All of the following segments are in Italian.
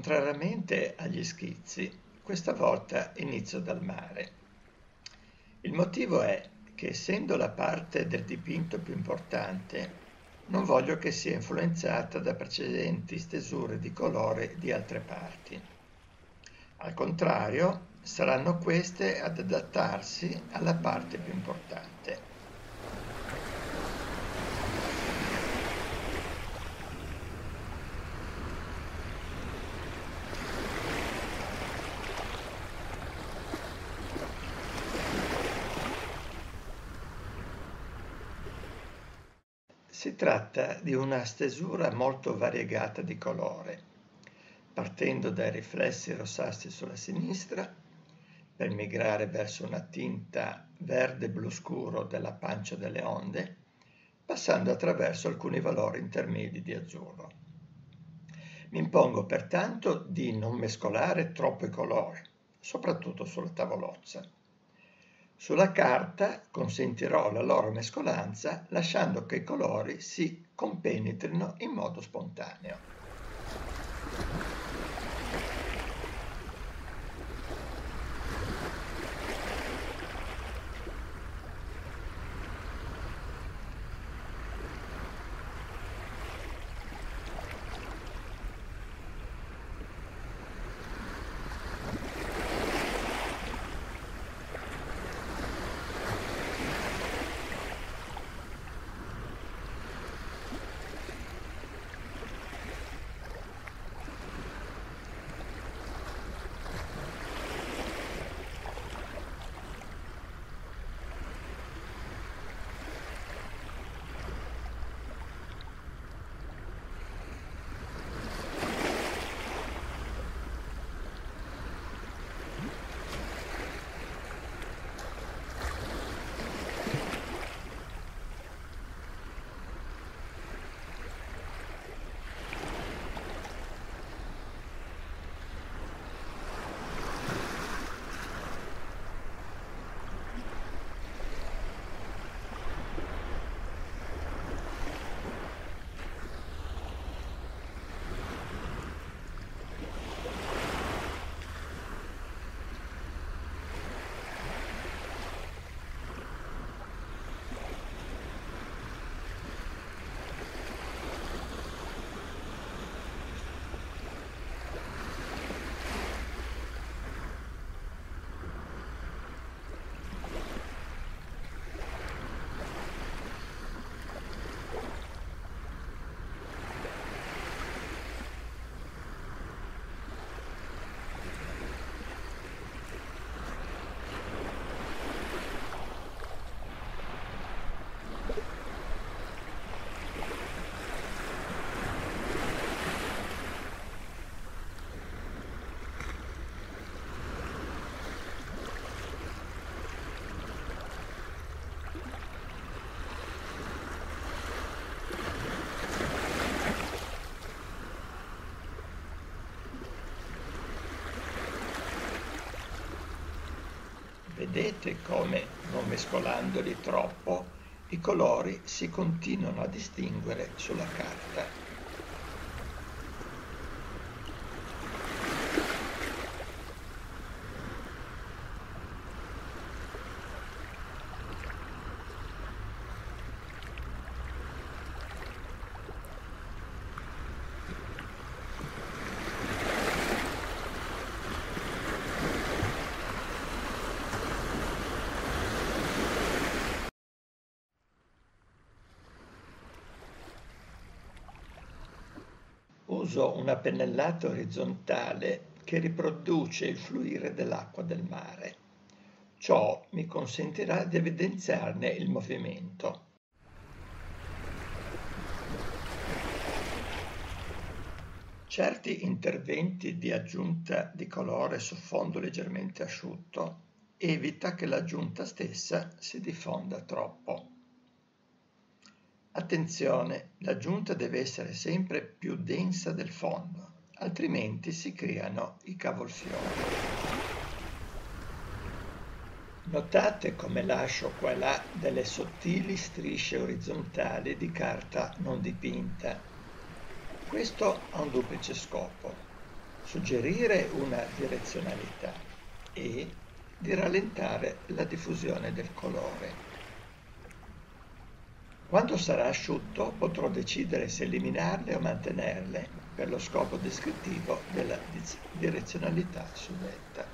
Contrariamente agli schizzi, questa volta inizio dal mare. Il motivo è che essendo la parte del dipinto più importante, non voglio che sia influenzata da precedenti stesure di colore di altre parti. Al contrario, saranno queste ad adattarsi alla parte più importante. Si tratta di una stesura molto variegata di colore, partendo dai riflessi rossastri sulla sinistra, per migrare verso una tinta verde-blu scuro della pancia delle onde, passando attraverso alcuni valori intermedi di azzurro. Mi impongo pertanto di non mescolare troppo i colori, soprattutto sulla tavolozza. Sulla carta consentirò la loro mescolanza lasciando che i colori si compenetrino in modo spontaneo. Vedete come, non mescolandoli troppo, i colori si continuano a distinguere sulla carta. Uso una pennellata orizzontale che riproduce il fluire dell'acqua del mare. Ciò mi consentirà di evidenziarne il movimento. Certi interventi di aggiunta di colore su fondo leggermente asciutto evita che l'aggiunta stessa si diffonda troppo. Attenzione, l'aggiunta deve essere sempre più densa del fondo, altrimenti si creano i cavolfiori. Notate come lascio qua e là delle sottili strisce orizzontali di carta non dipinta. Questo ha un duplice scopo. suggerire una direzionalità e di rallentare la diffusione del colore. Quando sarà asciutto potrò decidere se eliminarle o mantenerle per lo scopo descrittivo della direzionalità suddetta.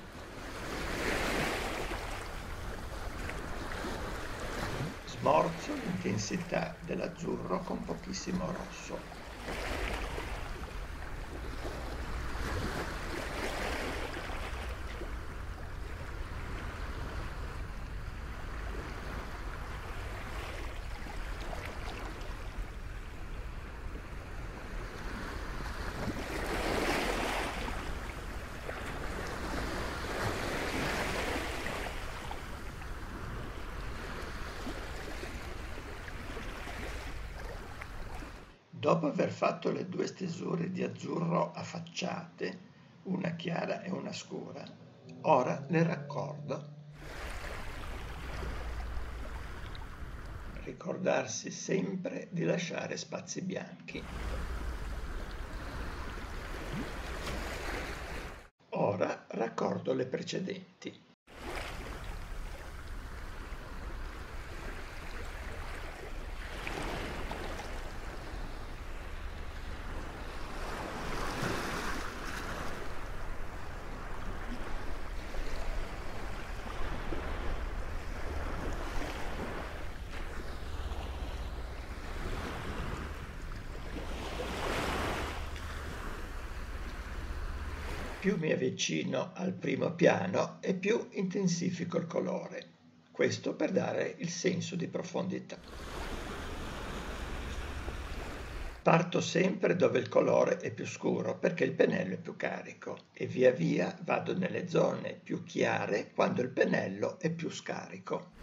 Smorzo l'intensità dell'azzurro con pochissimo rosso. Aver fatto le due stesure di azzurro affacciate, una chiara e una scura, ora le raccordo. Ricordarsi sempre di lasciare spazi bianchi. Ora raccordo le precedenti. Più mi avvicino al primo piano e più intensifico il colore. Questo per dare il senso di profondità. Parto sempre dove il colore è più scuro perché il pennello è più carico e via via vado nelle zone più chiare quando il pennello è più scarico.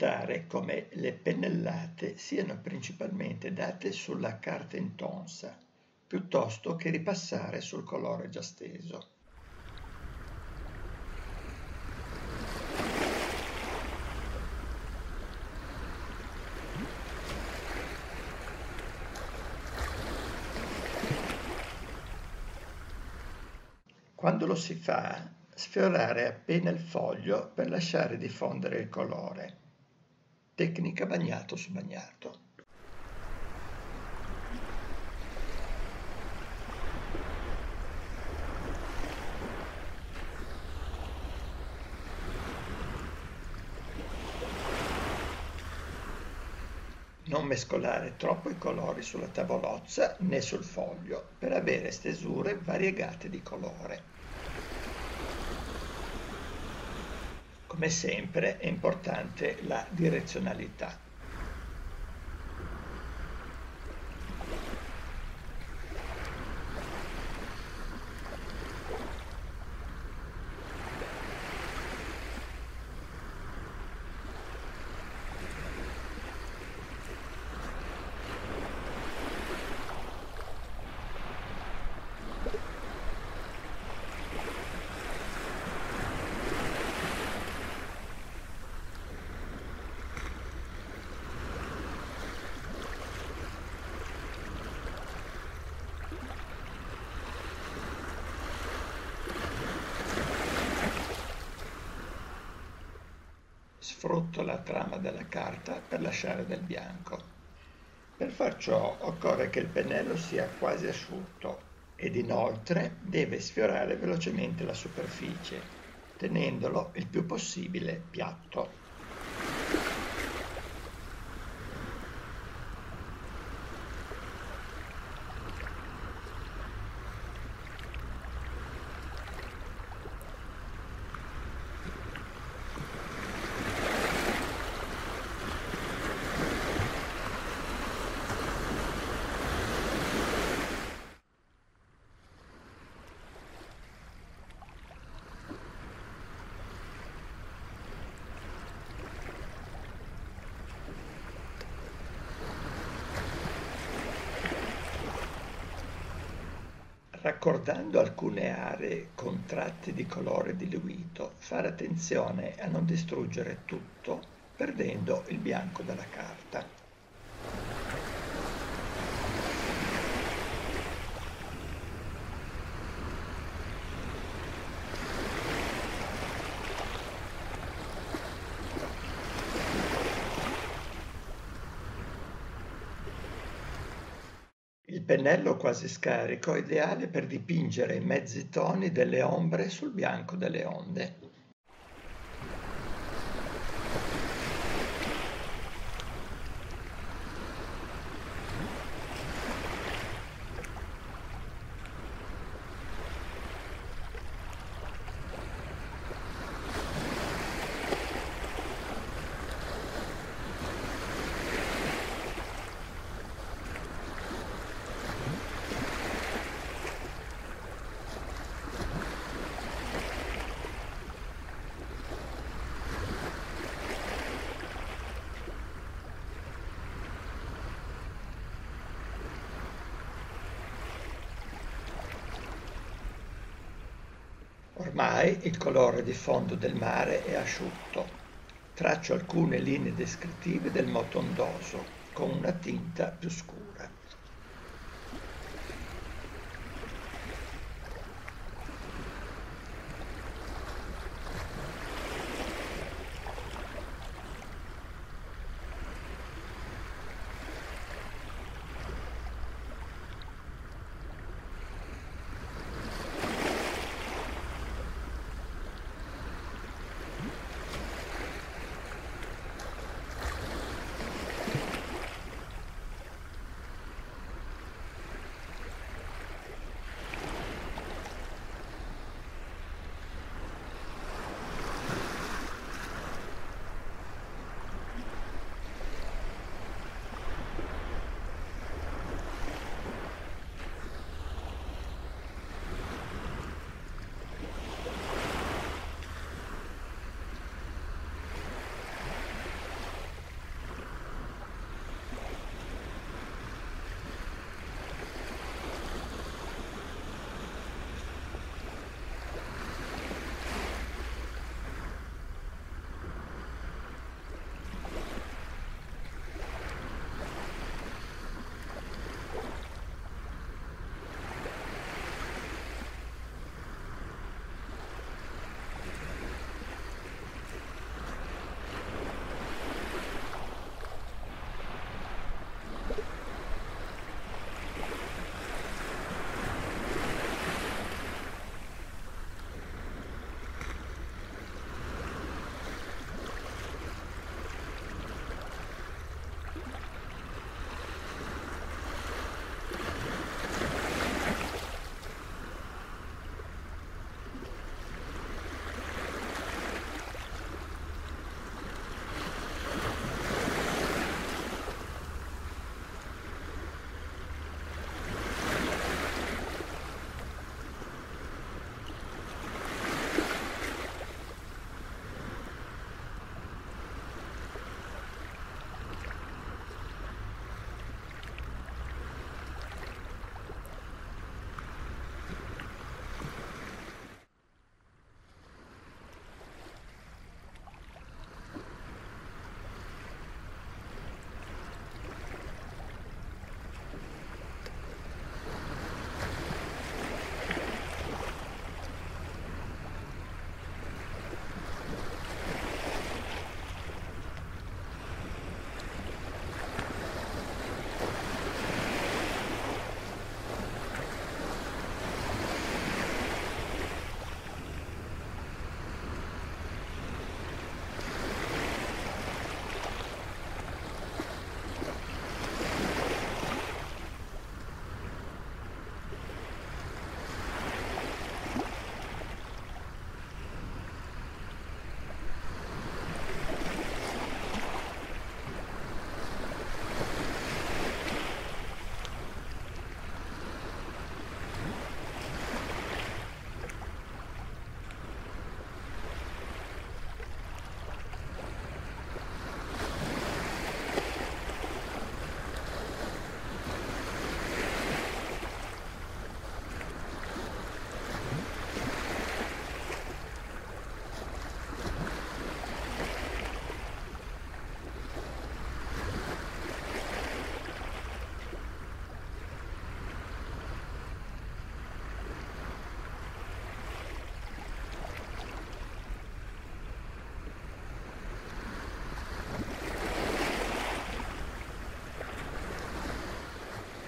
Notare come le pennellate siano principalmente date sulla carta intonsa, piuttosto che ripassare sul colore già steso. Quando lo si fa, sfiorare appena il foglio per lasciare diffondere il colore. Tecnica bagnato su bagnato. Non mescolare troppo i colori sulla tavolozza né sul foglio per avere stesure variegate di colore. Come sempre è importante la direzionalità. Sfrutto la trama della carta per lasciare del bianco. Per far ciò occorre che il pennello sia quasi asciutto ed inoltre deve sfiorare velocemente la superficie, tenendolo il più possibile piatto. Raccordando alcune aree con tratti di colore diluito, fare attenzione a non distruggere tutto perdendo il bianco della carta. Il pennello quasi scarico ideale per dipingere i mezzi toni delle ombre sul bianco delle onde. Ormai il colore di fondo del mare è asciutto. Traccio alcune linee descrittive del moto ondoso con una tinta più scura.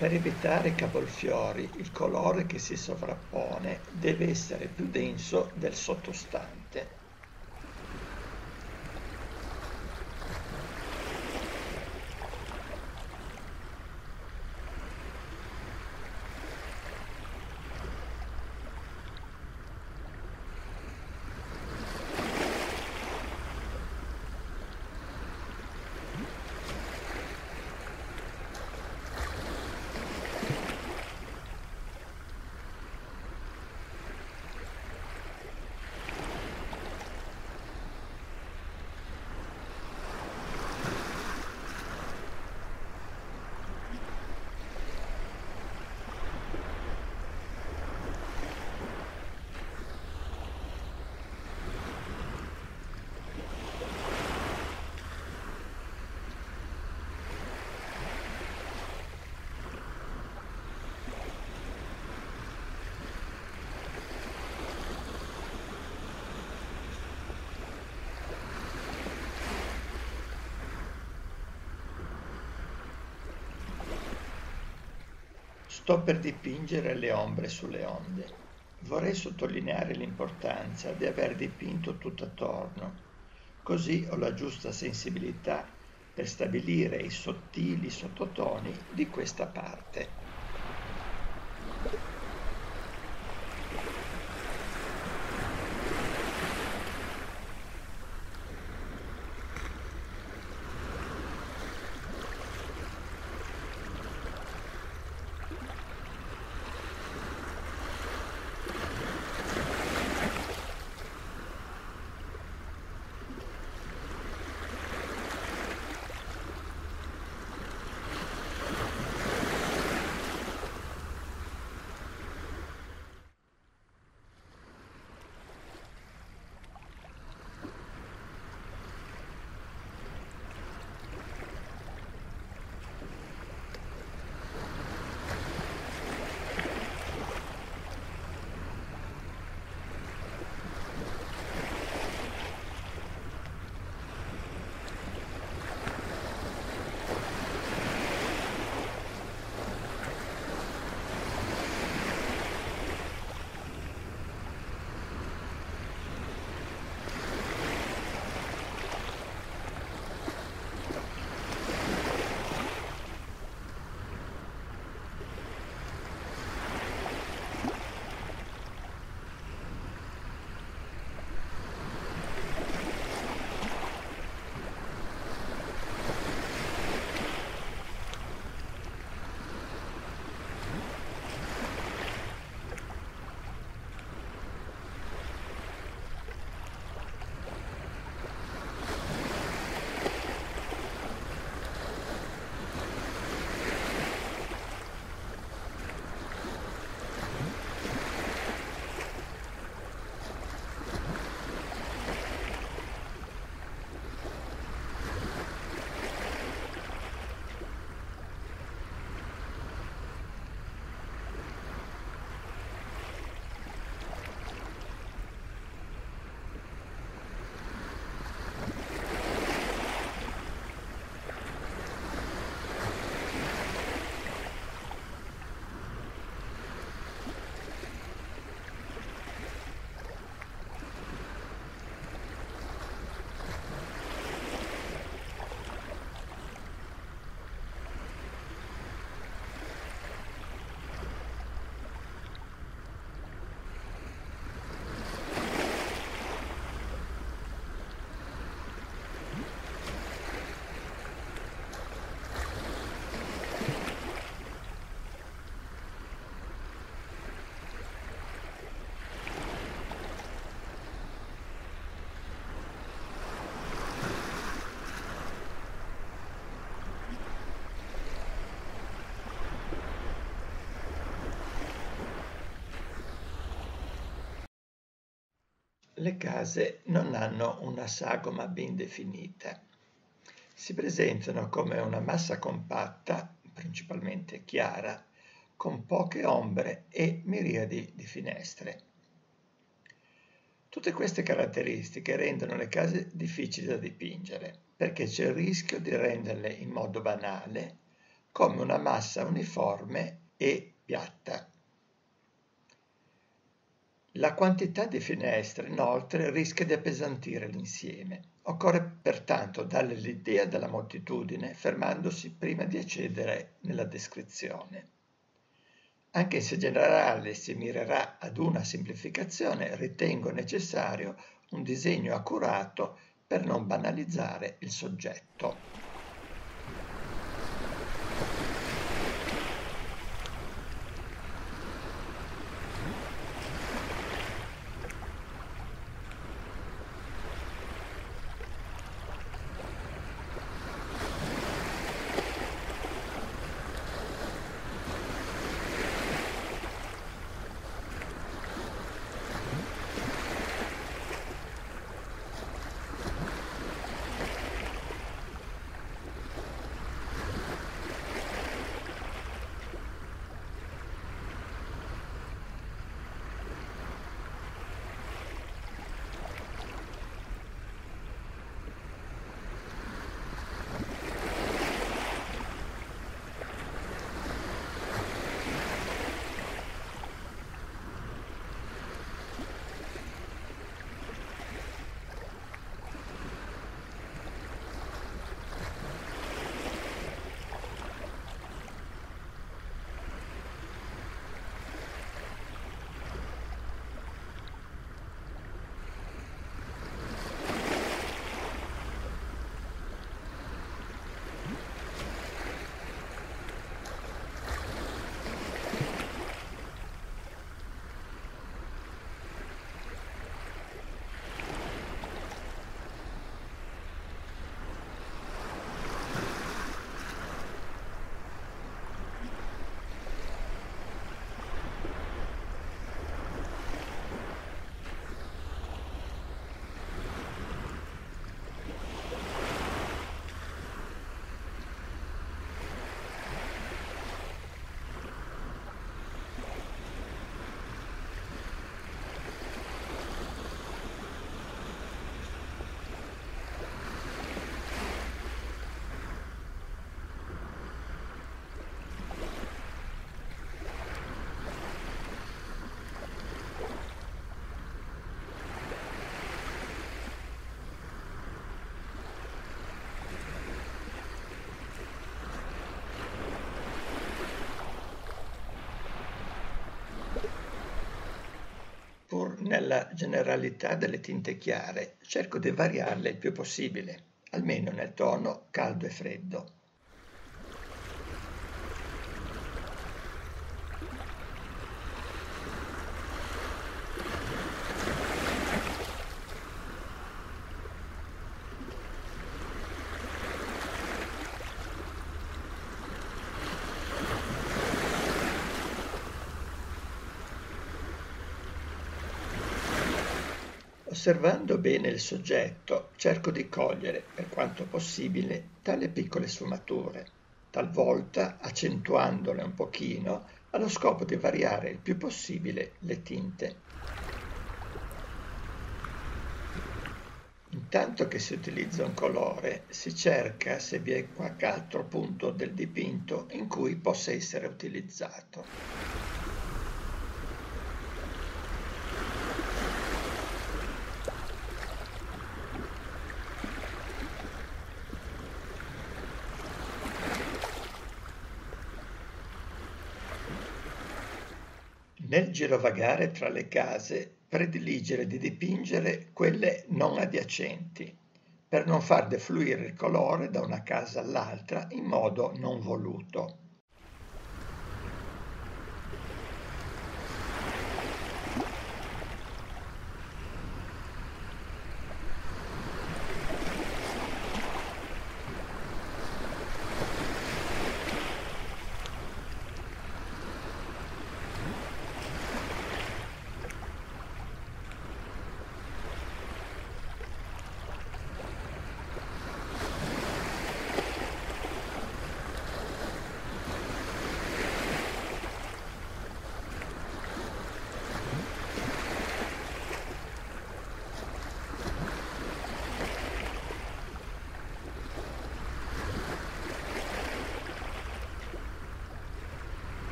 Per evitare cavolfiori, il colore che si sovrappone deve essere più denso del sottostante. Sto per dipingere le ombre sulle onde. Vorrei sottolineare l'importanza di aver dipinto tutto attorno, così ho la giusta sensibilità per stabilire i sottili sottotoni di questa parte. Le case non hanno una sagoma ben definita. Si presentano come una massa compatta, principalmente chiara, con poche ombre e miriadi di finestre. Tutte queste caratteristiche rendono le case difficili da dipingere, perché c'è il rischio di renderle in modo banale come una massa uniforme e piatta. La quantità di finestre, inoltre, rischia di appesantire l'insieme. Occorre pertanto darle l'idea della moltitudine fermandosi prima di accedere nella descrizione. Anche se in generale si mirerà ad una semplificazione, ritengo necessario un disegno accurato per non banalizzare il soggetto. Nella generalità delle tinte chiare, cerco di variarle il più possibile, almeno nel tono caldo e freddo. Osservando bene il soggetto, cerco di cogliere, per quanto possibile, tale piccole sfumature, talvolta accentuandole un pochino allo scopo di variare il più possibile le tinte. Intanto che si utilizza un colore, si cerca se vi è qualche altro punto del dipinto in cui possa essere utilizzato. Nel girovagare tra le case prediligere di dipingere quelle non adiacenti, per non far defluire il colore da una casa all'altra in modo non voluto.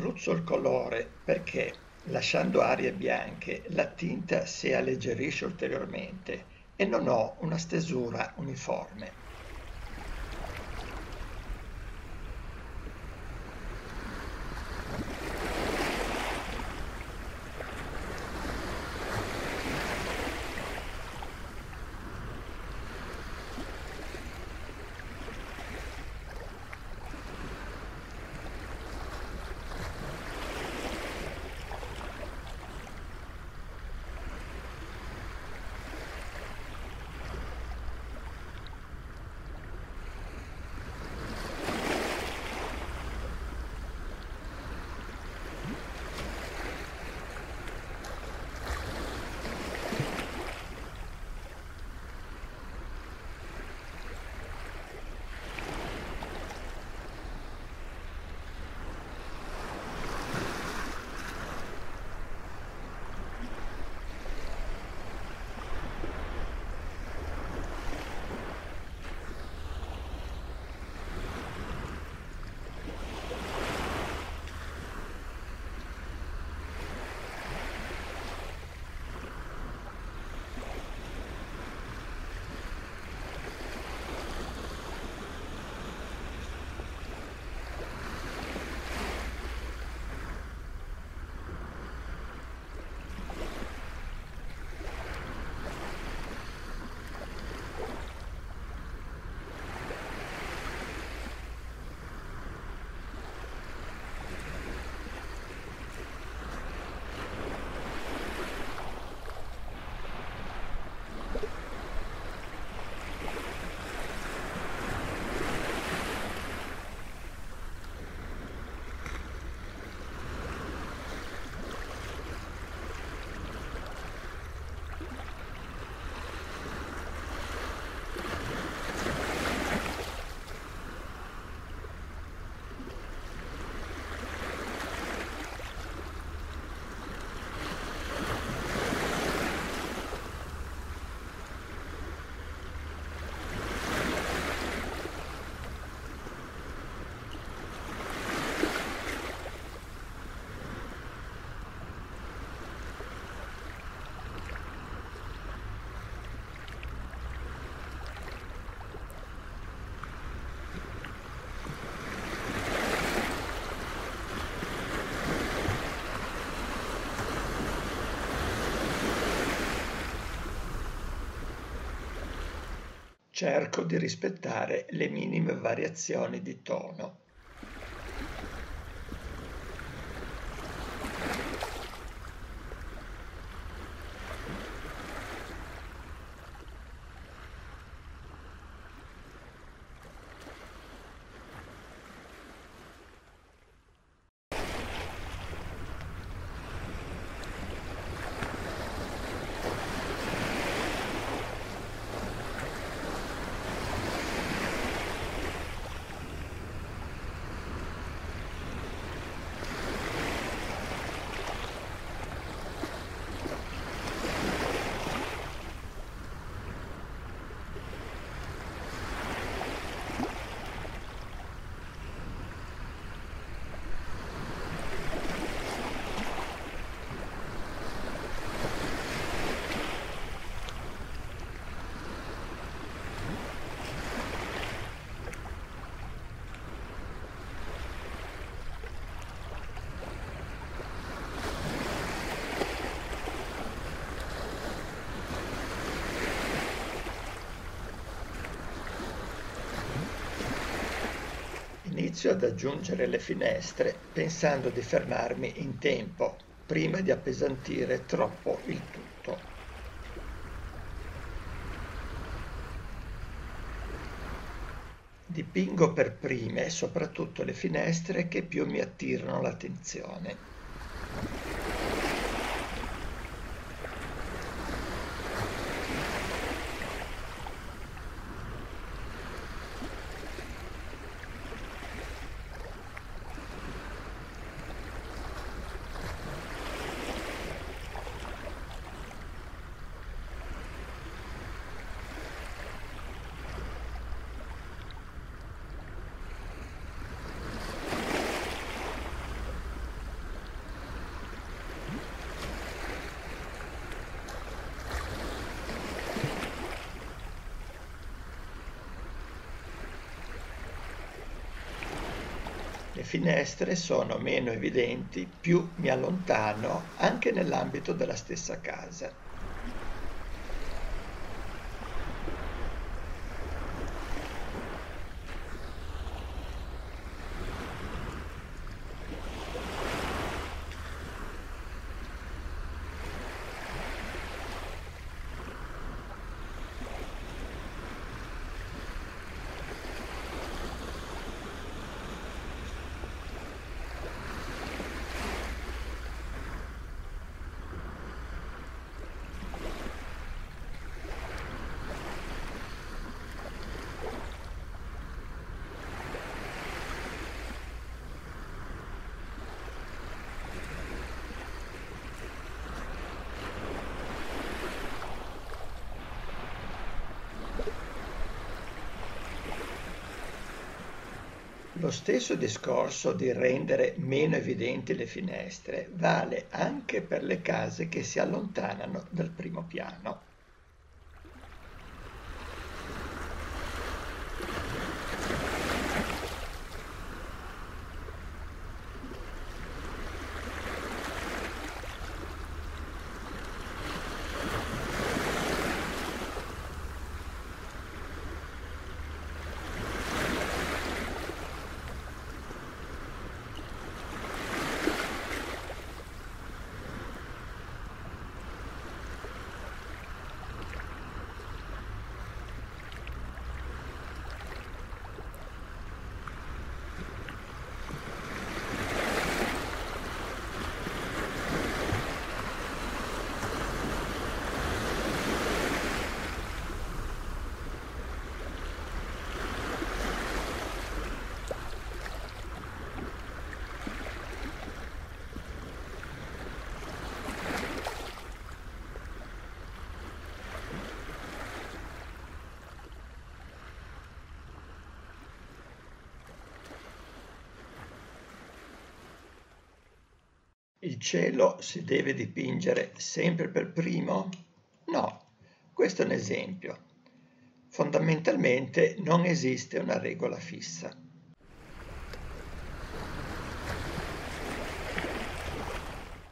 Spruzzo il colore perché, lasciando arie bianche, la tinta si alleggerisce ulteriormente e non ho una stesura uniforme. Cerco di rispettare le minime variazioni di tono. Inizio ad aggiungere le finestre pensando di fermarmi in tempo prima di appesantire troppo il tutto. Dipingo per prime soprattutto le finestre che più mi attirano l'attenzione. Finestre sono meno evidenti più mi allontano anche nell'ambito della stessa casa. Lo stesso discorso di rendere meno evidenti le finestre vale anche per le case che si allontanano dal primo piano. Il cielo si deve dipingere sempre per primo? No, questo è un esempio. Fondamentalmente non esiste una regola fissa.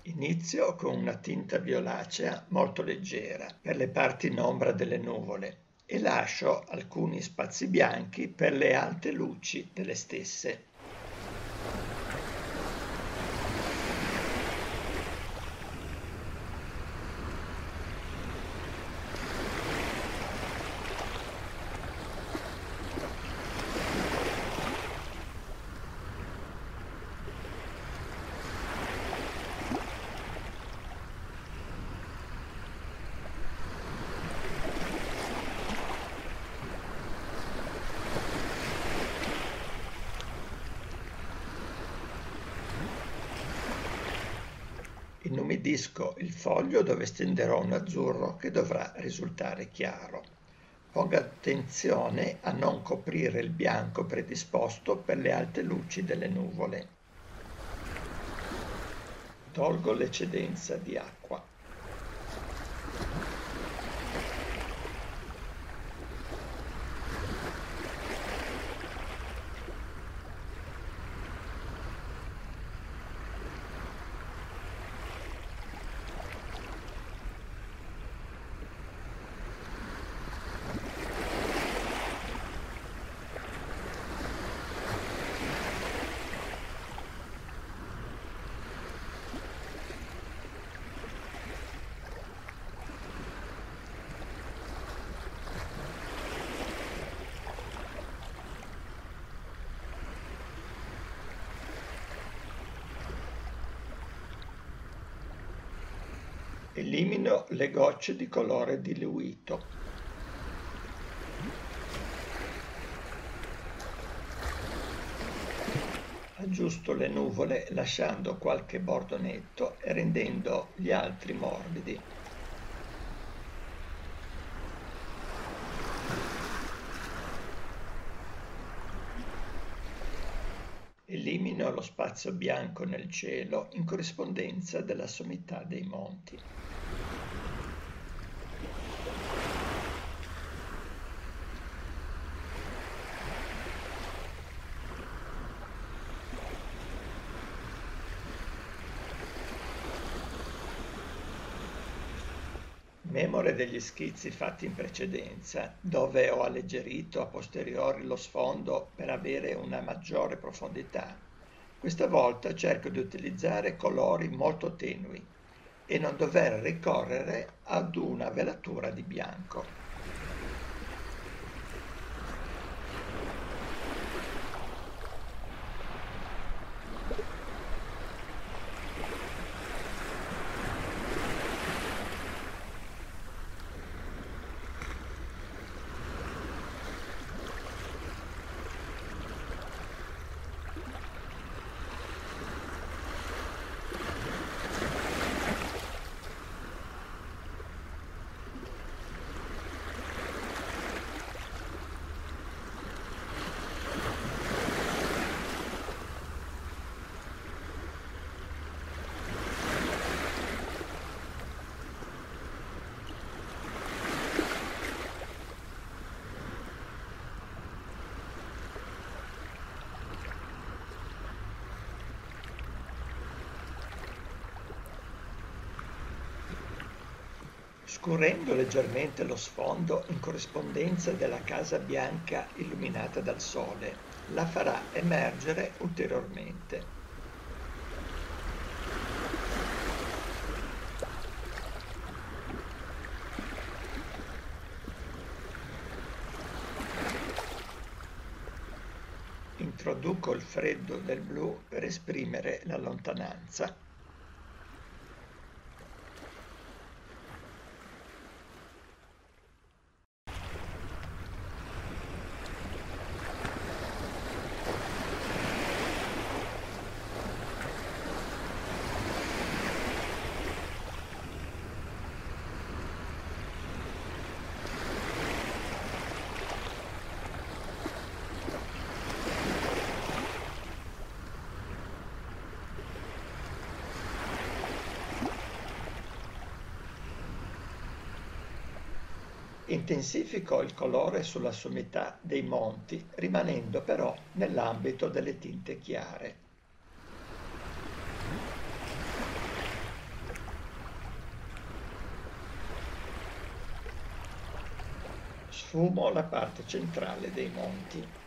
Inizio con una tinta violacea molto leggera per le parti in ombra delle nuvole e lascio alcuni spazi bianchi per le alte luci delle stesse. Inumidisco il foglio dove stenderò un azzurro che dovrà risultare chiaro. Ponga attenzione a non coprire il bianco predisposto per le alte luci delle nuvole. Tolgo l'eccedenza di acqua. Elimino le gocce di colore diluito. Aggiusto le nuvole lasciando qualche bordo netto e rendendo gli altri morbidi. Elimino lo spazio bianco nel cielo in corrispondenza della sommità dei monti. Remore degli schizzi fatti in precedenza, dove ho alleggerito a posteriori lo sfondo per avere una maggiore profondità, questa volta cerco di utilizzare colori molto tenui e non dover ricorrere ad una velatura di bianco. Scurrendo leggermente lo sfondo in corrispondenza della casa bianca illuminata dal sole, la farà emergere ulteriormente. Introduco il freddo del blu per esprimere la lontananza Intensifico il colore sulla sommità dei monti, rimanendo però nell'ambito delle tinte chiare. Sfumo la parte centrale dei monti.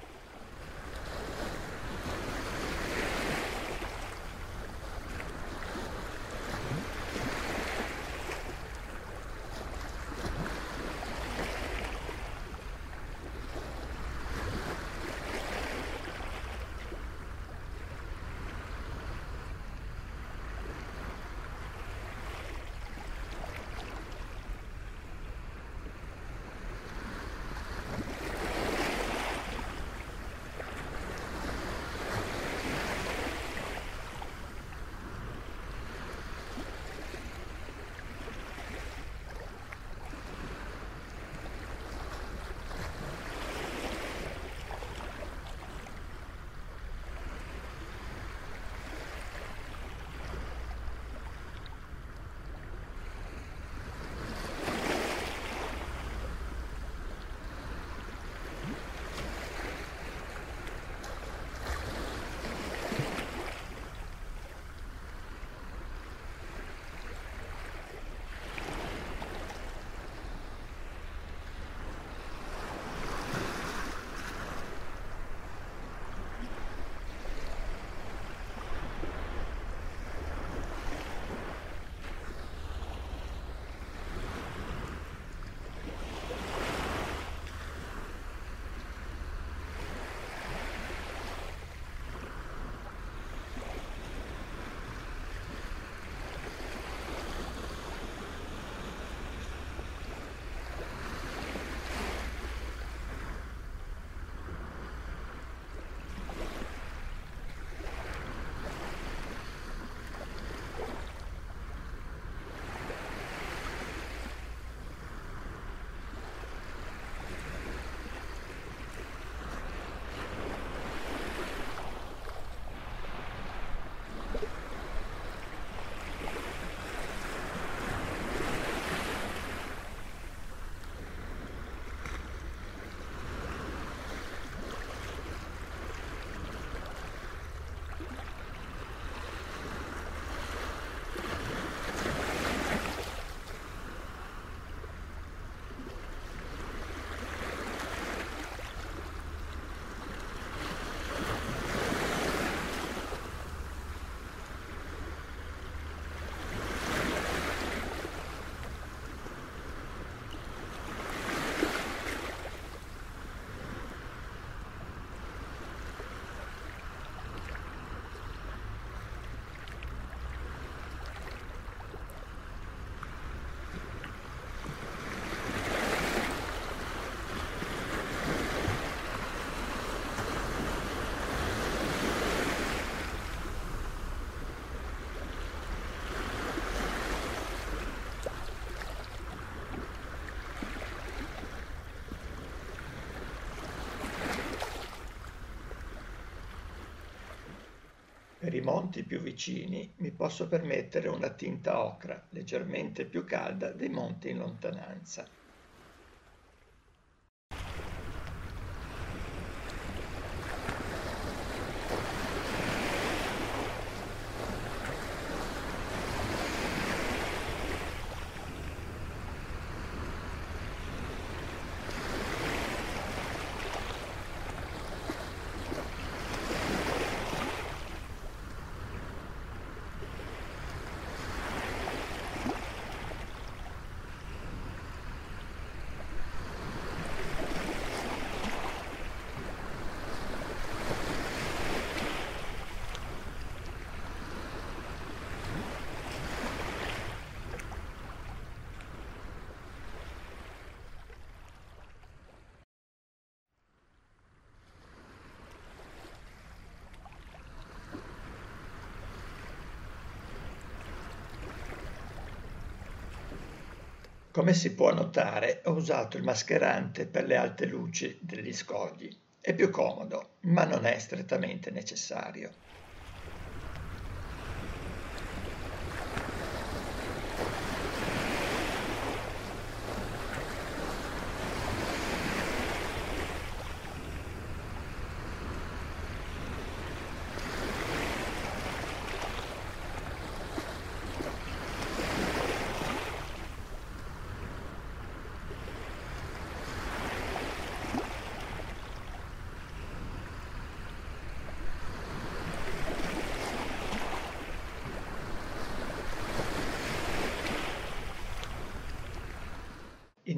Per i monti più vicini mi posso permettere una tinta ocra leggermente più calda dei monti in lontananza. Come si può notare ho usato il mascherante per le alte luci degli scogli. È più comodo, ma non è strettamente necessario.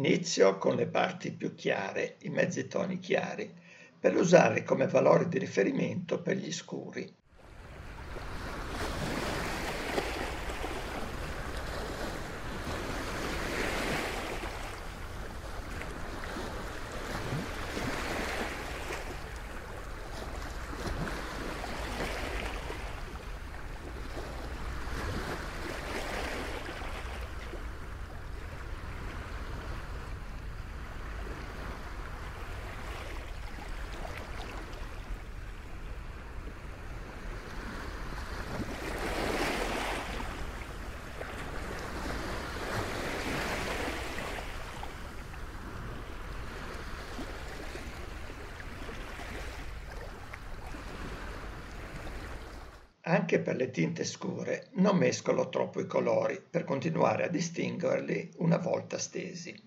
Inizio con le parti più chiare, i mezzi toni chiari, per usare come valore di riferimento per gli scuri. Anche per le tinte scure non mescolo troppo i colori per continuare a distinguerli una volta stesi.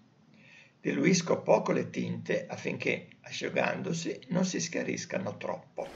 Diluisco poco le tinte affinché, asciugandosi, non si schiariscano troppo.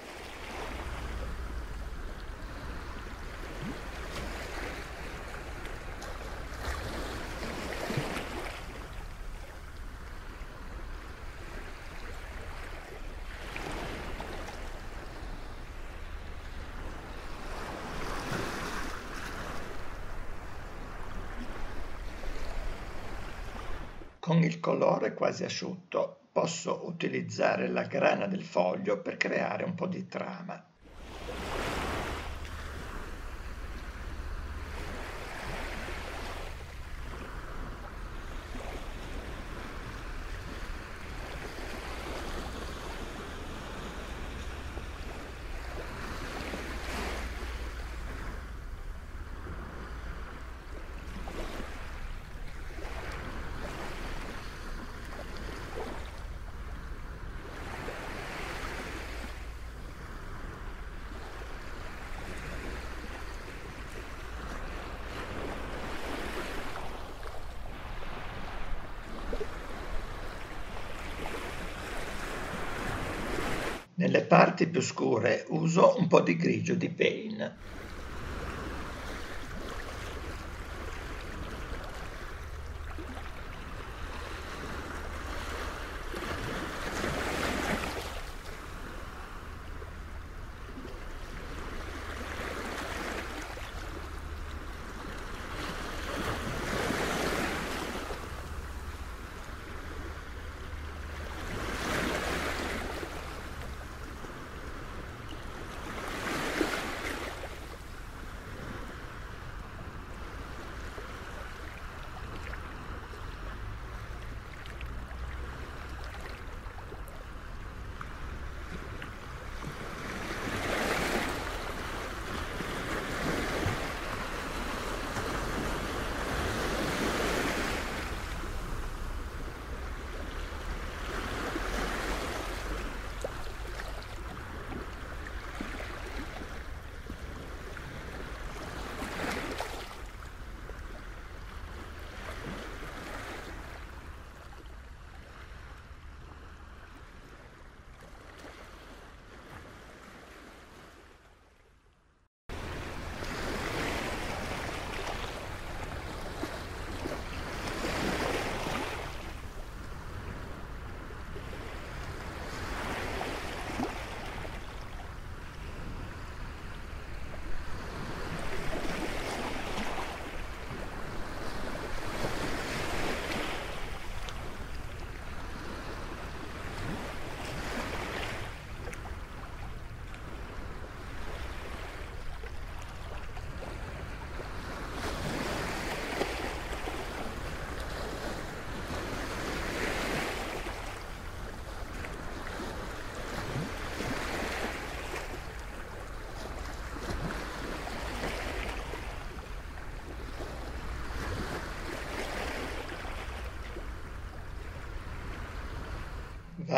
Con colore quasi asciutto posso utilizzare la grana del foglio per creare un po' di trama. Nelle parti più scure uso un po' di grigio di Pain.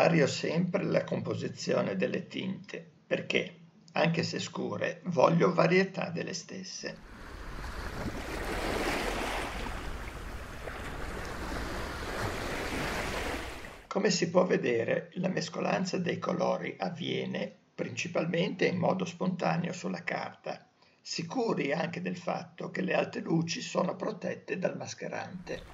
Vario sempre la composizione delle tinte perché, anche se scure, voglio varietà delle stesse. Come si può vedere, la mescolanza dei colori avviene principalmente in modo spontaneo sulla carta, sicuri anche del fatto che le alte luci sono protette dal mascherante.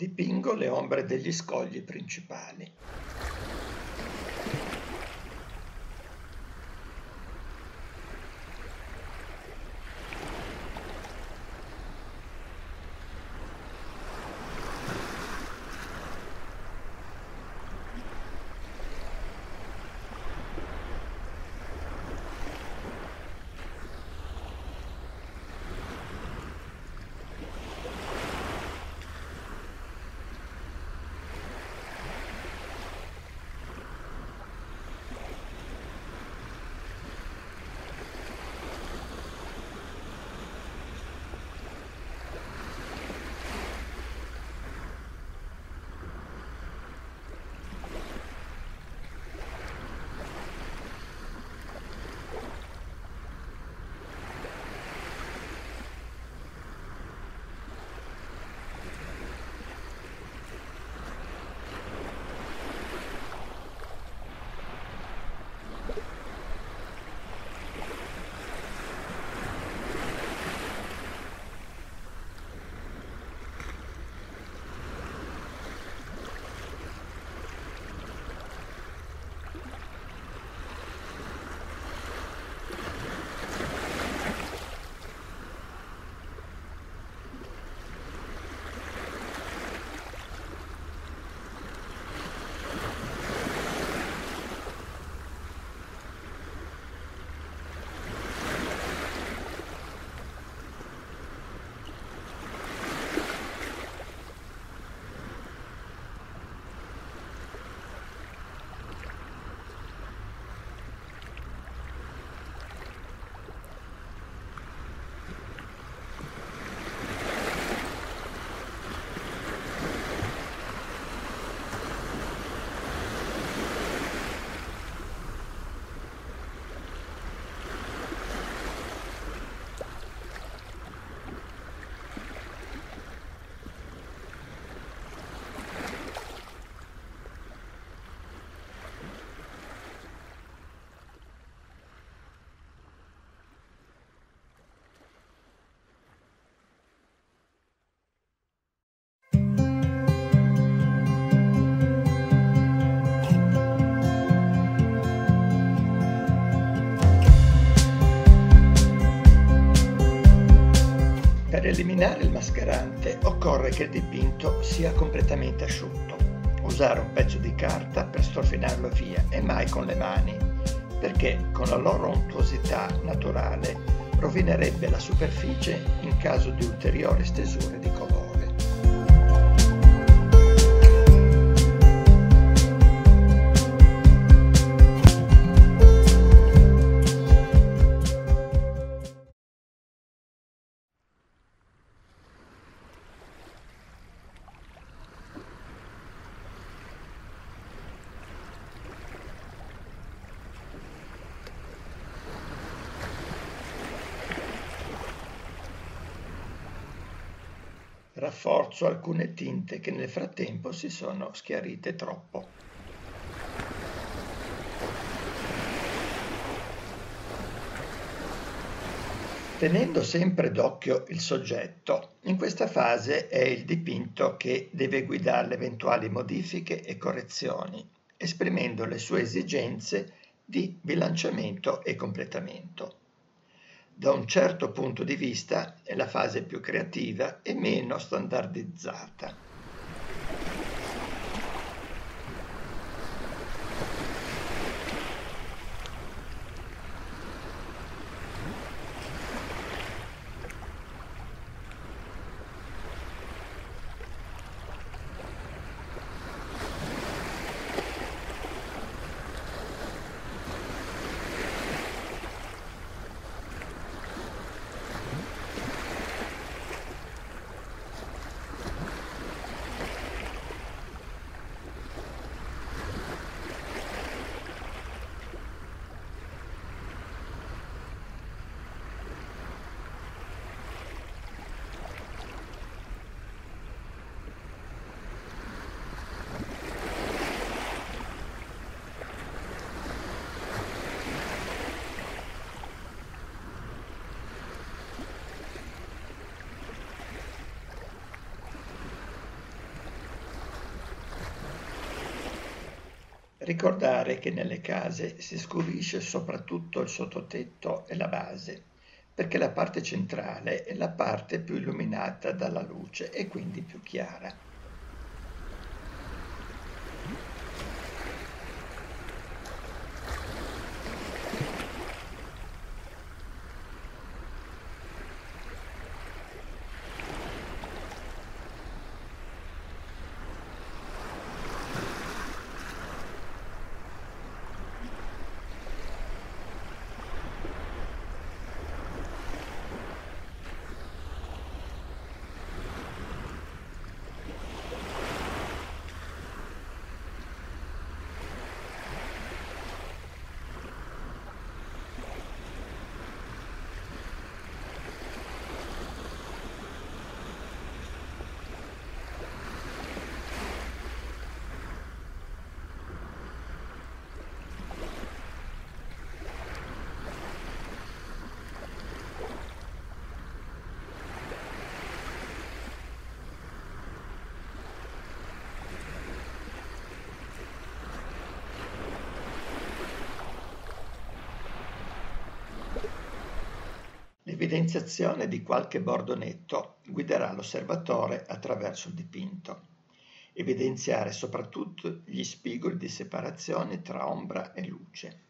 Dipingo le ombre degli scogli principali. Eliminare il mascherante occorre che il dipinto sia completamente asciutto. Usare un pezzo di carta per strofinarlo via e mai con le mani, perché con la loro untuosità naturale rovinerebbe la superficie in caso di ulteriori stesure di colore. Alcune tinte che nel frattempo si sono schiarite troppo. Tenendo sempre d'occhio il soggetto, in questa fase è il dipinto che deve guidare le eventuali modifiche e correzioni, esprimendo le sue esigenze di bilanciamento e completamento. Da un certo punto di vista è la fase più creativa e meno standardizzata. Ricordare che nelle case si scurisce soprattutto il sottotetto e la base, perché la parte centrale è la parte più illuminata dalla luce e quindi più chiara. L'evidenziazione di qualche bordonetto guiderà l'osservatore attraverso il dipinto. Evidenziare soprattutto gli spigoli di separazione tra ombra e luce.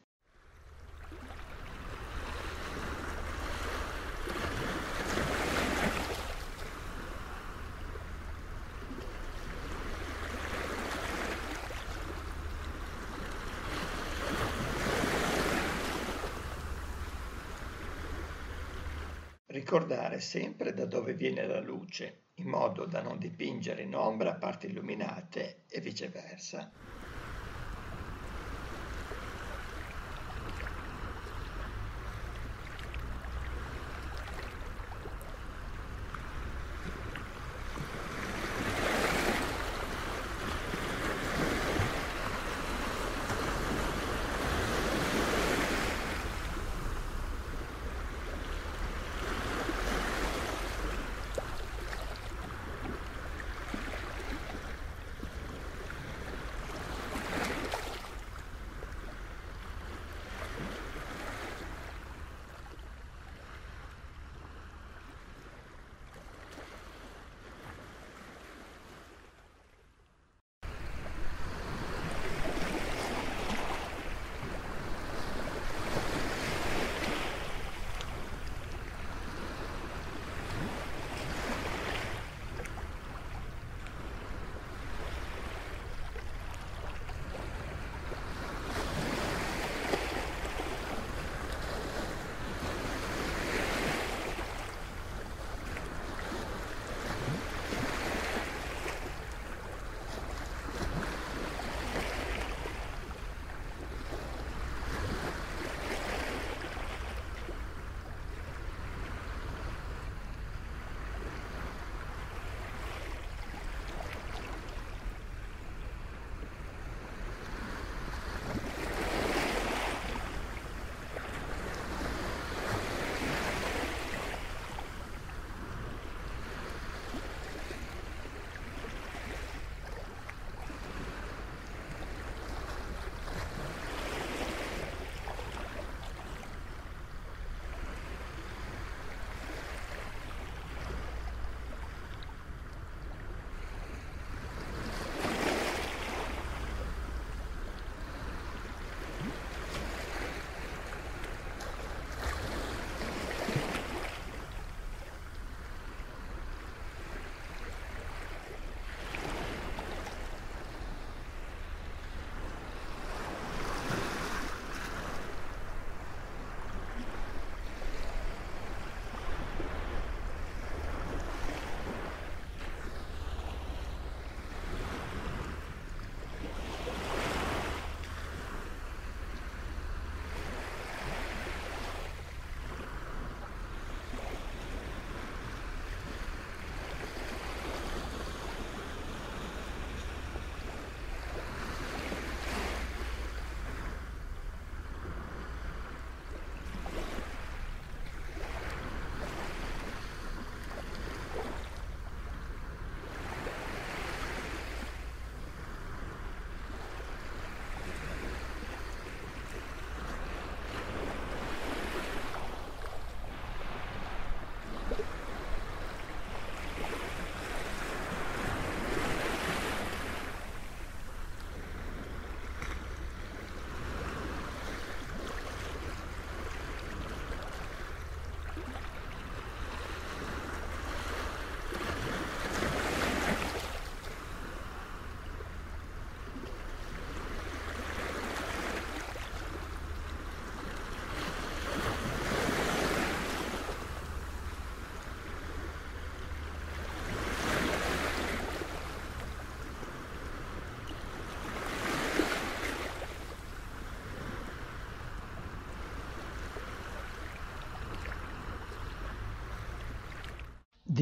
Ricordare sempre da dove viene la luce, in modo da non dipingere in ombra parti illuminate e viceversa.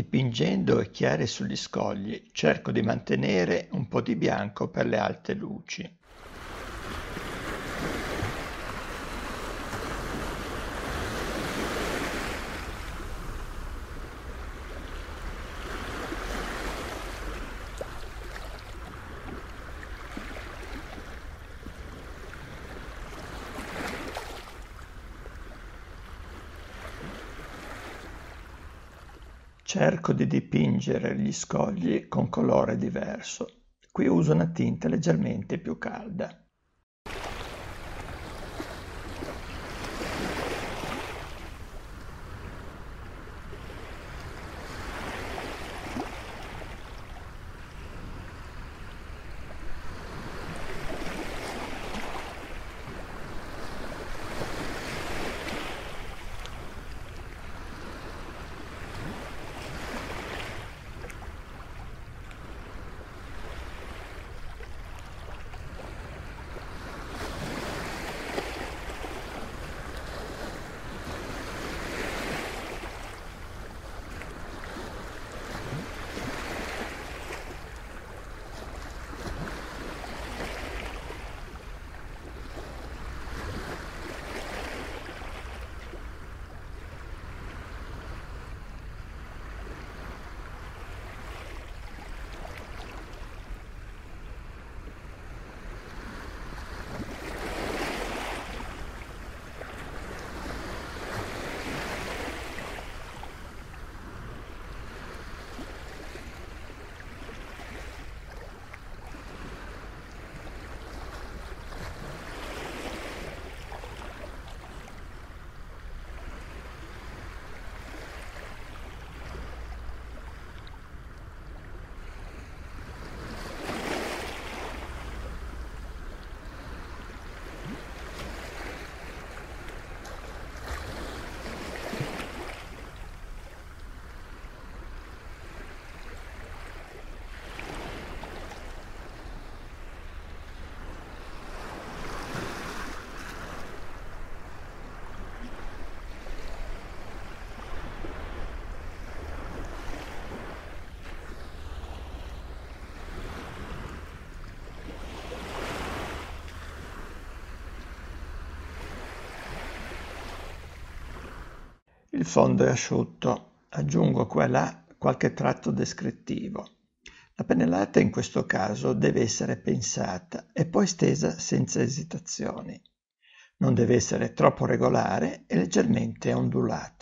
Dipingendo i chiari sugli scogli cerco di mantenere un po' di bianco per le alte luci. Cerco di dipingere gli scogli con colore diverso. Qui uso una tinta leggermente più calda. Il fondo è asciutto, aggiungo qua e là qualche tratto descrittivo. La pennellata in questo caso deve essere pensata e poi stesa senza esitazioni. Non deve essere troppo regolare e leggermente ondulata.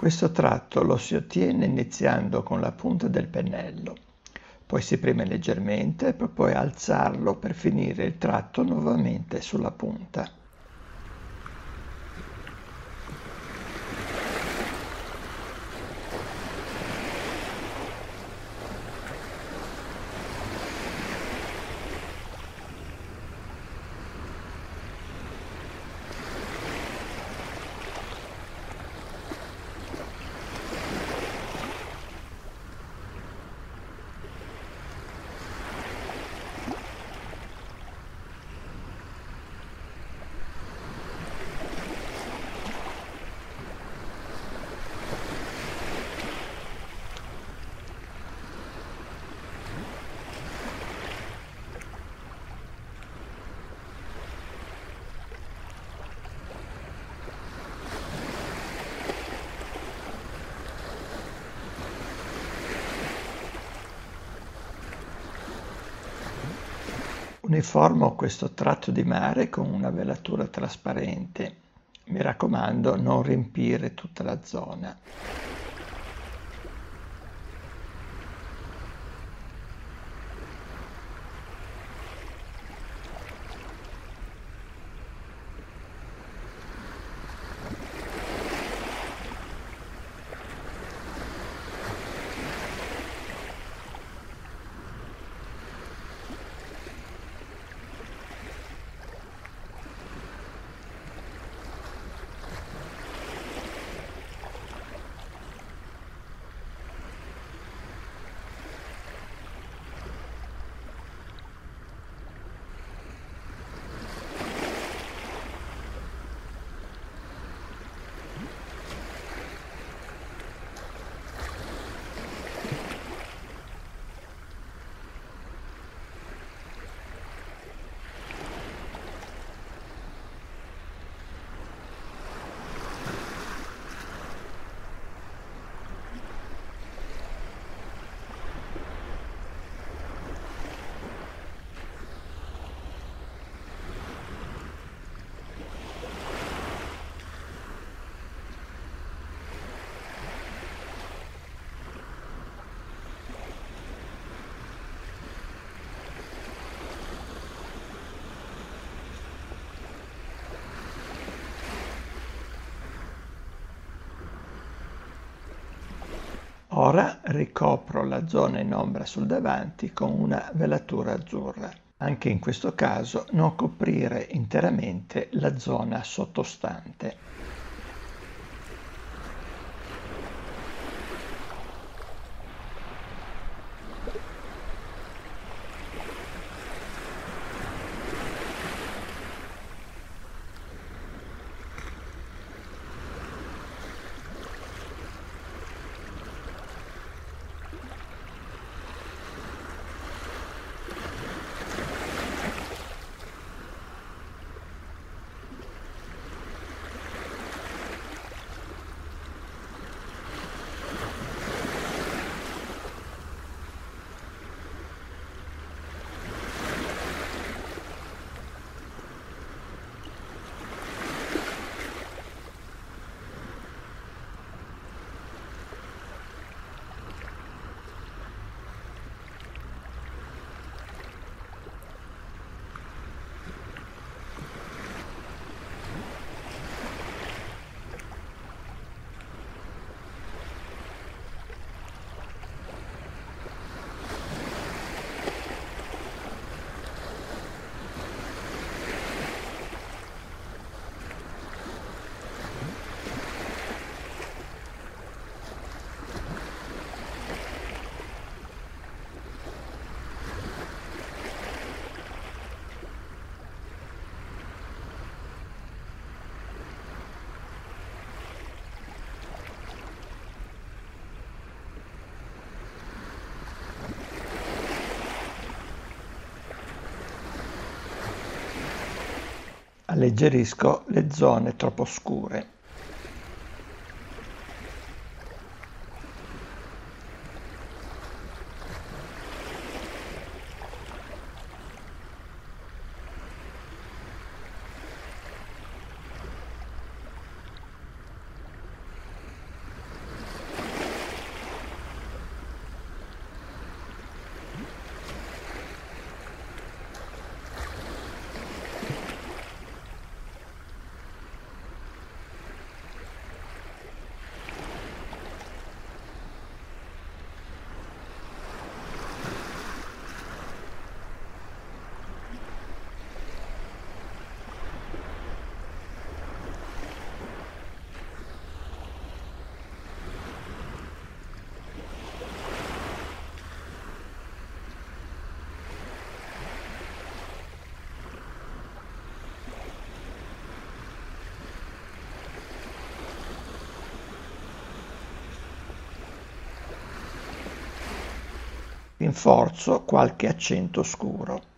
Questo tratto lo si ottiene iniziando con la punta del pennello, poi si preme leggermente per poi alzarlo per finire il tratto nuovamente sulla punta. Uniformo questo tratto di mare con una velatura trasparente. Mi raccomando, non riempire tutta la zona. Ora ricopro la zona in ombra sul davanti con una velatura azzurra. Anche in questo caso non coprire interamente la zona sottostante. Alleggerisco le zone troppo scure. Rinforzo qualche accento scuro.